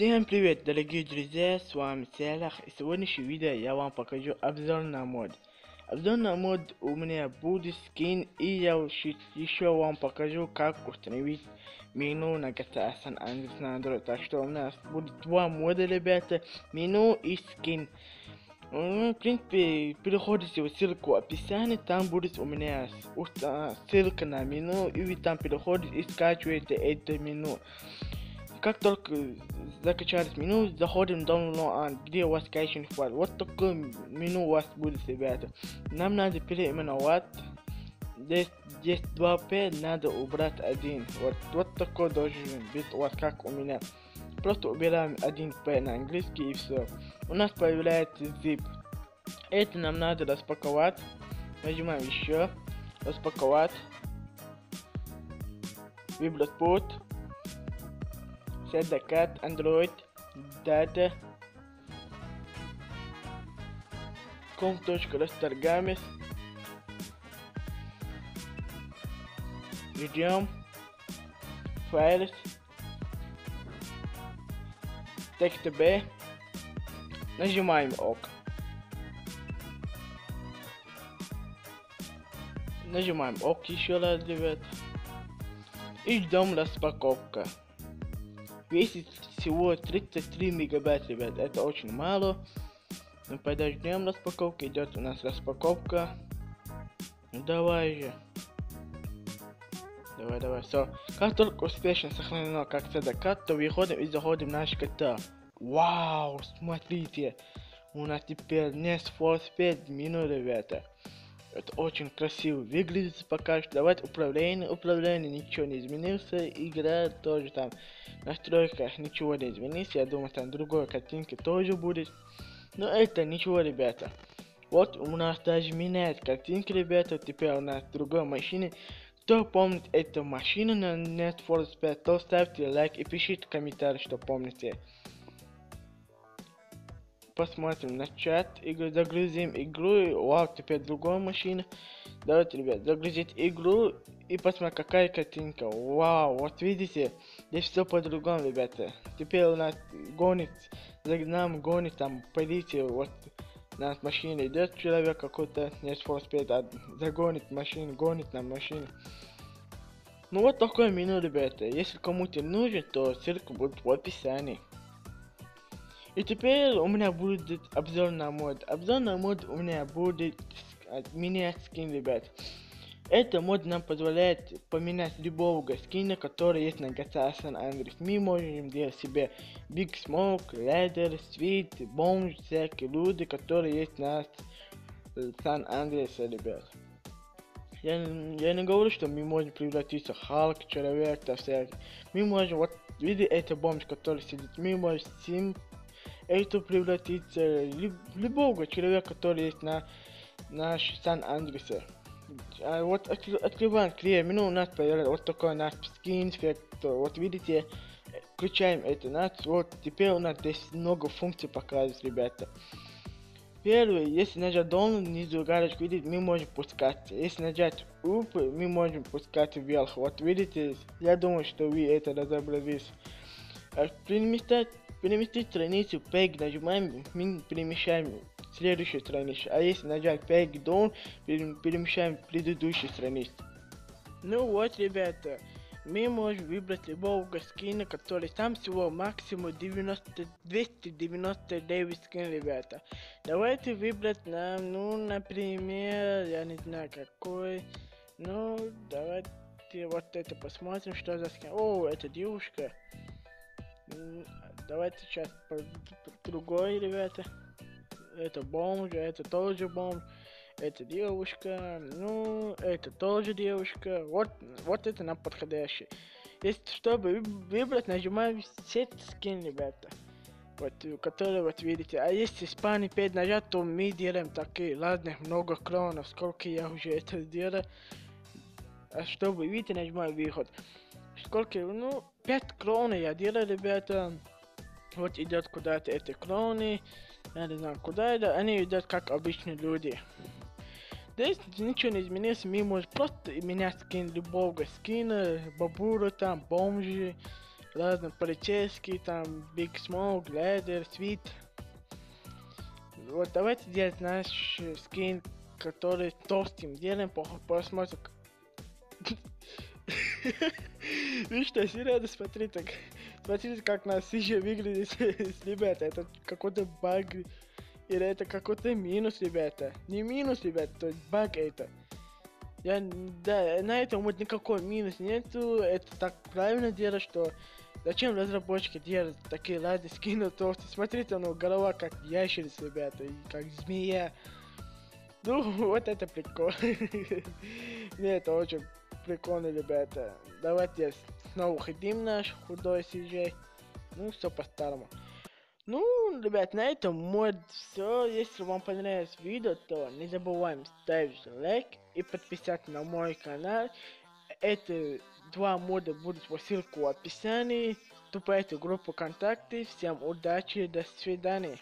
Всем привет, дорогие друзья, с вами Селях, и в сегодняшнем видео я вам покажу обзор на мод. Обзор на мод у меня будет скин, и я еще вам покажу, как установить меню на GTA San Andreas на Android. Так что у нас будет два мода, ребята, меню и скин. Ну, в принципе, переходите в ссылку в описании, там будет у меня ссылка на меню, и вы там переходите и скачиваете это меню. Как только закачались меню, заходим в download, где у вас скачан файл. Вот такое меню у вас будет, ребята. Нам надо переименовать. Здесь, здесь 2P, надо убрать один. Вот, вот такой должен быть у вас, как у меня. Просто убираем один P на английский и все. У нас появляется zip. Это нам надо распаковать. Нажимаем еще. Распаковать. Выбрать путь. Set the cat Android data. com.расторгамес. Ждем. Files. Текст B. Нажимаем ОК. Нажимаем ОК еще раз, ребят. И ждем распаковка. Весит всего 33 мегабайт, ребят. Это очень мало. Мы подождем распаковки. Идет у нас распаковка. Ну давай же. Давай, давай, все. Как только успешно сохранено как CDK, то выходим и заходим в наш GTA. Вау, смотрите. У нас теперь for Speed меню, ребята. Это очень красиво выглядит пока что. Давайте управление. Управление ничего не изменился. Игра тоже там в настройках ничего не изменилось. Я думаю, там другой картинки тоже будет. Но это ничего, ребята. Вот у нас даже меняет картинки, ребята. Теперь у нас другой машины. Кто помнит эту машину на Net for Speed, то ставьте лайк и пишите комментарий, что помните посмотрим на чат, игру, загрузим игру, вау, теперь другая машина. Давайте, ребят, загрузить игру и посмотрим, какая картинка. Вау, вот видите, здесь все по-другому, ребята. Теперь у нас гонит, за нам гонит там полиция, вот нас машина идет, человек какой-то, не спорт а загонит машину, гонит нам машину. Ну вот такое меню, ребята. Если кому-то нужен, то ссылка будет в описании. И теперь у меня будет обзор на мод. Обзор на мод у меня будет менять скин, ребят. Это мод нам позволяет поменять любого скина, который есть на GTA San. Мы можем делать себе Big Smoke, Leather, Sweet, Bombs, всякие люди, которые есть на San Andreas, ребят. Я, я не говорю, что мы можем превратиться в Халк, человек, то всякие. Мы можем, вот, видите, это бомж, который сидит, мы можем сим это превратится в любого человека, который есть на наш Сан-Андресе. А вот открываем клеер меню, у нас появляется вот такой наш скин, вот видите, включаем это, нас, вот теперь у нас здесь много функций показывает, ребята. Первый, если нажать Down, внизу галочку, видите, мы можем пускаться. Если нажать Up, мы можем пускаться вверх. Вот видите, я думаю, что вы это разобрались. А переместать переместить страницу Peg нажимаем, перемещаем следующую страницу. А если нажать Peg Down, перемещаем предыдущую страницу. Ну вот, ребята, мы можем выбрать любого скина, который там всего максимум 90, 299 скин, ребята. Давайте выбрать нам, ну, например, я не знаю какой. Ну, давайте вот это посмотрим, что за скин. О, это девушка. Давайте сейчас другой, ребята. Это бомж, это тоже бомж. Это девушка, ну, это тоже девушка. Вот, вот это нам подходящий. Если чтобы выбрать, нажимаем set skin, ребята. Вот, которые вот видите. А если спани 5 нажать, то мы делаем такие, ладно, много кронов, сколько я уже это сделал. А чтобы видите, нажимаем выход. Сколько, ну, 5 крон я делал, ребята. Вот идет куда-то эти клоны. Я не знаю куда это. Они идут как обычные люди. Здесь ничего не изменилось. Можем просто менять скин любого скина. Бабура там, бомжи. разные полицейские, там, Big Smoke, Leather, Sweet. Вот давайте делать наш скин, который толстым делаем по просмотру. Вы что, серьезно, смотри так. Смотрите, как нас еще выглядит, ребята. Это какой-то баг. Или это какой-то минус, ребята. Не минус, ребята, то есть баг это. Я, да, на этом вот никакой минус нету. Это так правильно делать, что Зачем разработчики делают такие лады скины толстые? Смотрите, ну голова как ящерица, ребята, и как змея. Ну, вот это прикол. Мне это очень прикольно, ребята. Давайте снова хотим наш худой CJ. Ну, все по-старому. Ну, ребят, на этом мой все. Если вам понравилось видео, то не забываем ставить лайк и подписаться на мой канал. Это два мода будут по ссылку в описании. Вступайте в группу контакты. Всем удачи, до свидания.